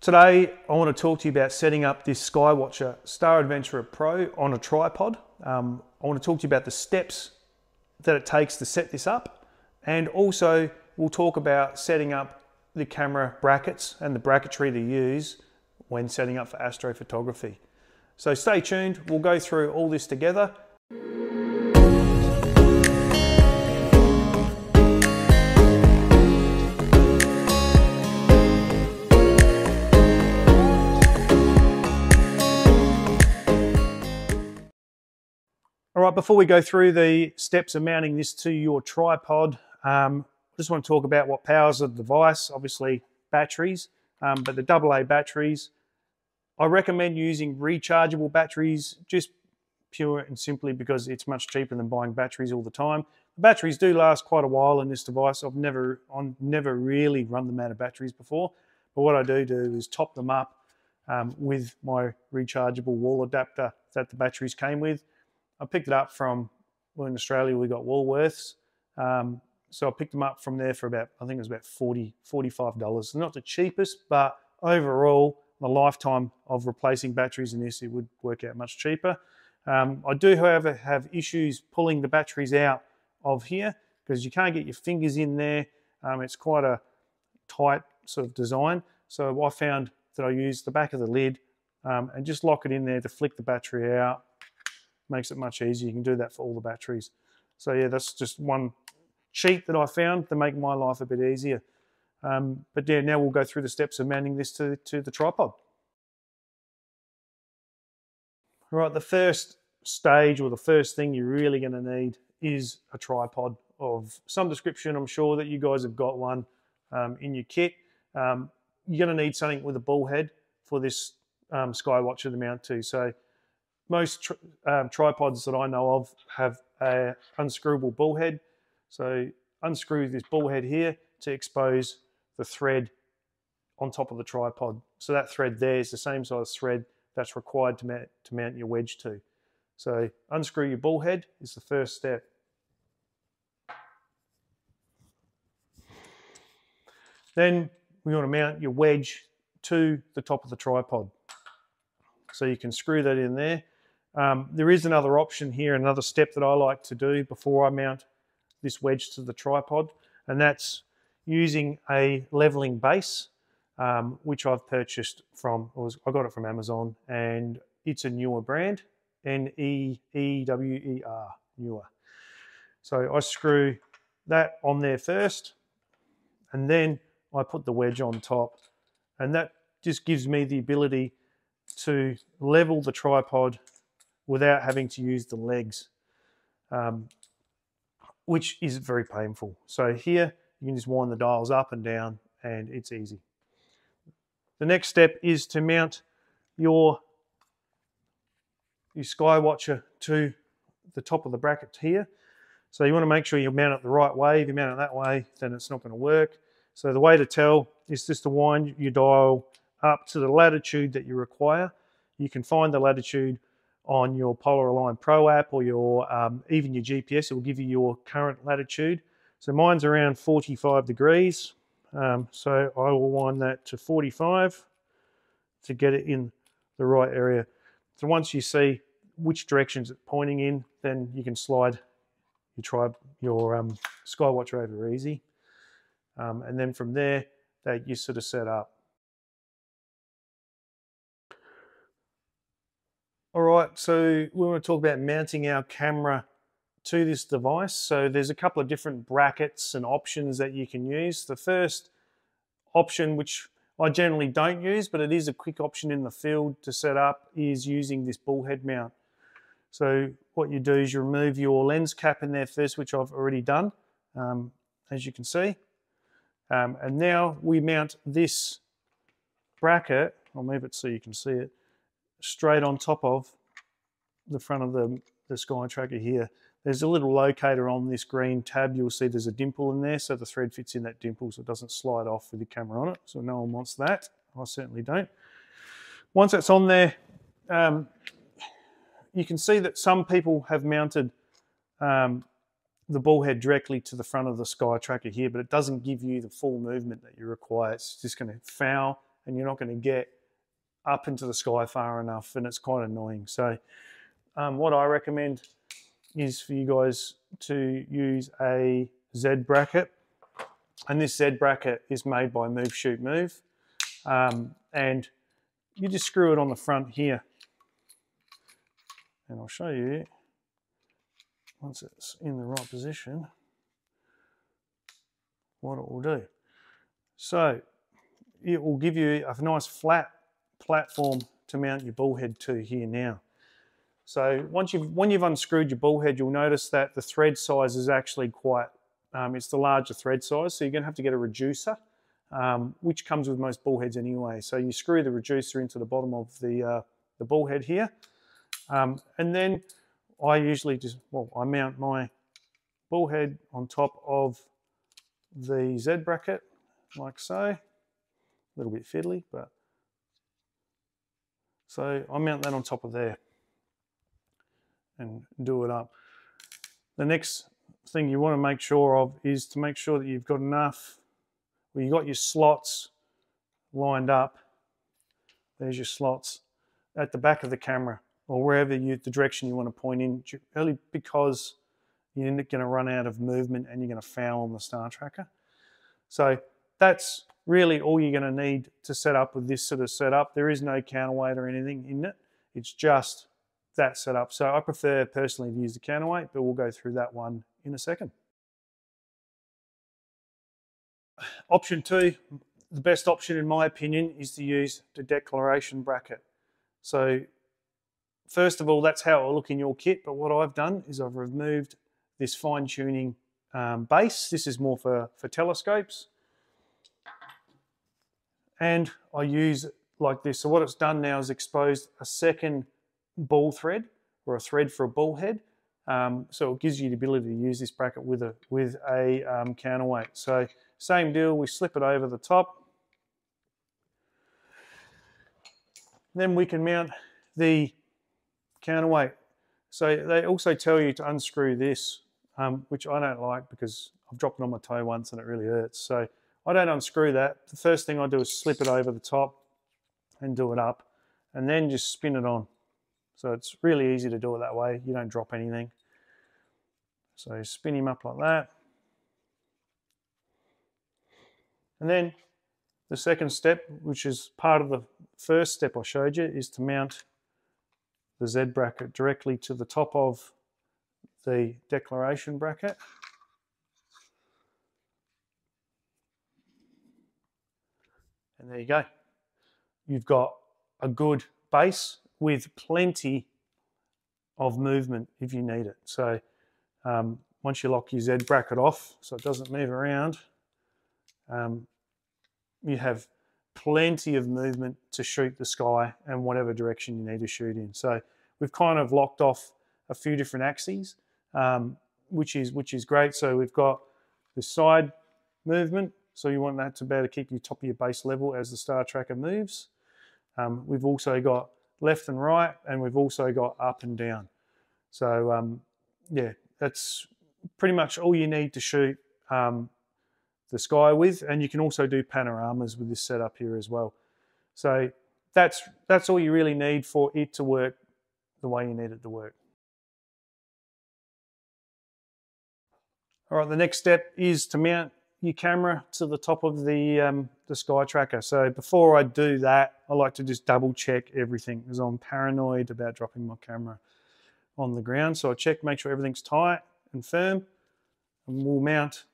Today, I want to talk to you about setting up this Skywatcher Star Adventurer Pro on a tripod. Um, I want to talk to you about the steps that it takes to set this up, and also we'll talk about setting up the camera brackets and the bracketry to use when setting up for astrophotography. So stay tuned, we'll go through all this together All right, before we go through the steps of mounting this to your tripod, um, I just want to talk about what powers the device, obviously batteries, um, but the AA batteries, I recommend using rechargeable batteries just pure and simply because it's much cheaper than buying batteries all the time. The batteries do last quite a while in this device. I've never, I've never really run them out of batteries before, but what I do do is top them up um, with my rechargeable wall adapter that the batteries came with. I picked it up from, well, in Australia, we got Woolworths. Um, so I picked them up from there for about, I think it was about 40 $45. Not the cheapest, but overall, the lifetime of replacing batteries in this, it would work out much cheaper. Um, I do, however, have issues pulling the batteries out of here because you can't get your fingers in there. Um, it's quite a tight sort of design. So I found that I use the back of the lid um, and just lock it in there to flick the battery out makes it much easier. You can do that for all the batteries. So yeah, that's just one cheat that I found to make my life a bit easier. Um, but yeah, now we'll go through the steps of mounting this to, to the tripod. Right, the first stage or the first thing you're really going to need is a tripod of some description. I'm sure that you guys have got one um, in your kit. Um, you're going to need something with a ball head for this um, Skywatcher to mount to. So most tri um, tripods that I know of have a unscrewable ball head. So unscrew this ball head here to expose the thread on top of the tripod. So that thread there is the same size thread that's required to mount, to mount your wedge to. So unscrew your ball head is the first step. Then we want to mount your wedge to the top of the tripod. So you can screw that in there. Um, there is another option here, another step that I like to do before I mount this wedge to the tripod, and that's using a leveling base, um, which I've purchased from, I got it from Amazon, and it's a newer brand, N-E-E-W-E-R, Neewer. So I screw that on there first, and then I put the wedge on top, and that just gives me the ability to level the tripod without having to use the legs, um, which is very painful. So here you can just wind the dials up and down and it's easy. The next step is to mount your, your Skywatcher to the top of the bracket here. So you want to make sure you mount it the right way. If you mount it that way, then it's not going to work. So the way to tell is just to wind your dial up to the latitude that you require. You can find the latitude on your Polar Align Pro app or your um, even your GPS. It will give you your current latitude. So mine's around 45 degrees. Um, so I will wind that to 45 to get it in the right area. So once you see which directions it's pointing in, then you can slide your tribe, your um, Skywatch over easy. Um, and then from there, that you sort of set up. All right, so we want to talk about mounting our camera to this device. So there's a couple of different brackets and options that you can use. The first option, which I generally don't use, but it is a quick option in the field to set up, is using this ball head mount. So what you do is you remove your lens cap in there first, which I've already done, um, as you can see. Um, and now we mount this bracket, I'll move it so you can see it, straight on top of the front of the, the Sky Tracker here. There's a little locator on this green tab. You'll see there's a dimple in there, so the thread fits in that dimple so it doesn't slide off with the camera on it. So no one wants that. I certainly don't. Once that's on there, um, you can see that some people have mounted um, the ball head directly to the front of the Sky Tracker here, but it doesn't give you the full movement that you require. It's just going to foul and you're not going to get up into the sky far enough and it's quite annoying. So um, what I recommend is for you guys to use a Z bracket and this Z bracket is made by Move Shoot Move um, and you just screw it on the front here and I'll show you once it's in the right position what it will do. So it will give you a nice flat platform to mount your ball head to here now. So once you've, when you've unscrewed your ball head, you'll notice that the thread size is actually quite, um, it's the larger thread size, so you're gonna have to get a reducer, um, which comes with most ball heads anyway. So you screw the reducer into the bottom of the, uh, the ball head here, um, and then I usually just, well, I mount my ball head on top of the Z bracket, like so. A little bit fiddly, but so I mount that on top of there and do it up. The next thing you want to make sure of is to make sure that you've got enough, well, you've got your slots lined up. There's your slots at the back of the camera or wherever you, the direction you want to point in, only because you're going to run out of movement and you're going to foul on the star tracker. So that's really all you're going to need to set up with this sort of setup. There is no counterweight or anything in it. It's just that setup. So I prefer personally to use the counterweight, but we'll go through that one in a second. Option two, the best option in my opinion is to use the declination bracket. So first of all, that's how it'll look in your kit, but what I've done is I've removed this fine tuning um, base. This is more for, for telescopes. And I use like this. So what it's done now is exposed a second ball thread or a thread for a ball head. Um, so it gives you the ability to use this bracket with a, with a um, counterweight. So same deal, we slip it over the top. Then we can mount the counterweight. So they also tell you to unscrew this um, which I don't like because I've dropped it on my toe once and it really hurts. So I don't unscrew that. The first thing I do is slip it over the top and do it up and then just spin it on. So it's really easy to do it that way. You don't drop anything. So spin him up like that. And then the second step, which is part of the first step I showed you, is to mount the Z bracket directly to the top of the declination bracket. And there you go. You've got a good base with plenty of movement if you need it. So um, once you lock your Z bracket off so it doesn't move around, um, you have plenty of movement to shoot the sky and whatever direction you need to shoot in. So we've kind of locked off a few different axes um, which is which is great. So we've got the side movement. So you want that to be able to keep you top of your base level as the star tracker moves. Um, we've also got left and right, and we've also got up and down. So um, yeah, that's pretty much all you need to shoot um, the sky with, and you can also do panoramas with this setup here as well. So that's that's all you really need for it to work the way you need it to work. All right, the next step is to mount your camera to the top of the, um, the Sky Tracker. So before I do that, I like to just double check everything because I'm paranoid about dropping my camera on the ground. So I check, make sure everything's tight and firm, and we'll mount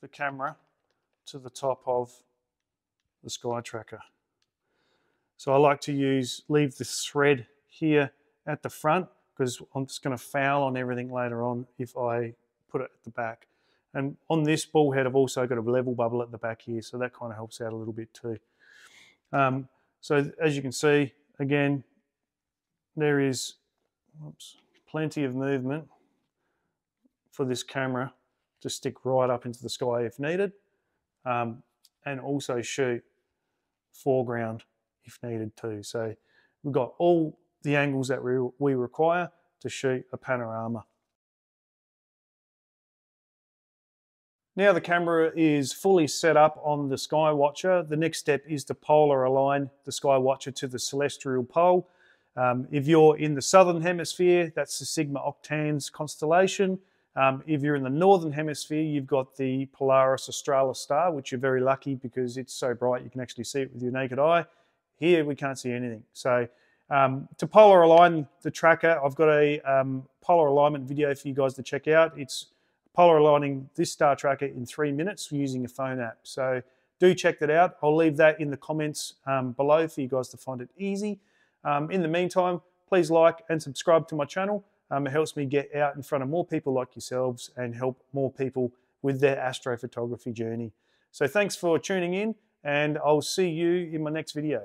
the camera to the top of the Sky Tracker. So I like to use, leave this thread here at the front because I'm just going to foul on everything later on if I put it at the back. And on this ball head, I've also got a level bubble at the back here, so that kind of helps out a little bit too. Um, so as you can see, again, there is oops, plenty of movement for this camera to stick right up into the sky if needed, um, and also shoot foreground if needed too. So we've got all the angles that we, we require to shoot a panorama. Now the camera is fully set up on the Skywatcher. The next step is to polar align the Skywatcher to the celestial pole. Um, if you're in the southern hemisphere, that's the Sigma Octans constellation. Um, if you're in the northern hemisphere, you've got the Polaris Australis star, which you're very lucky because it's so bright you can actually see it with your naked eye. Here we can't see anything. So um, to polar align the tracker, I've got a um, polar alignment video for you guys to check out. It's polar aligning this star tracker in three minutes using a phone app. So do check that out. I'll leave that in the comments um, below for you guys to find it easy. Um, in the meantime, please like and subscribe to my channel. Um, it helps me get out in front of more people like yourselves and help more people with their astrophotography journey. So thanks for tuning in and I'll see you in my next video.